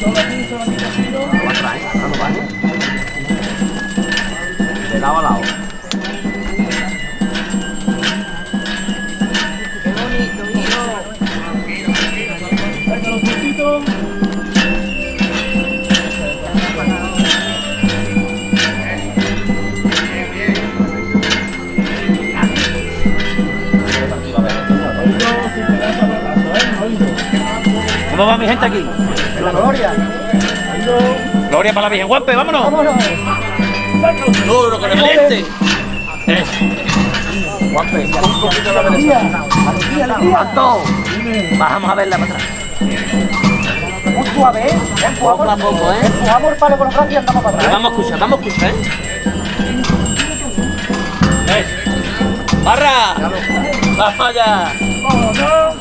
Todo aquí solamente. Vamos, ¿Cómo va mi gente aquí? La gloria. Gloria para la Virgen Guampe, vámonos. Vámonos. Duro con el lente. Eso. Guampe, un poquito la Alegría, alegría, alegría. Bajamos a verla para atrás. Muy suave, ¿eh? Poco a poco, ¿eh? Empujamos el palo con los brazos y andamos para atrás. Vamos a escuchar, vamos a escuchar, ¿eh? Eso. ¡Barra! ¡Vamos allá! ¡Vámonos!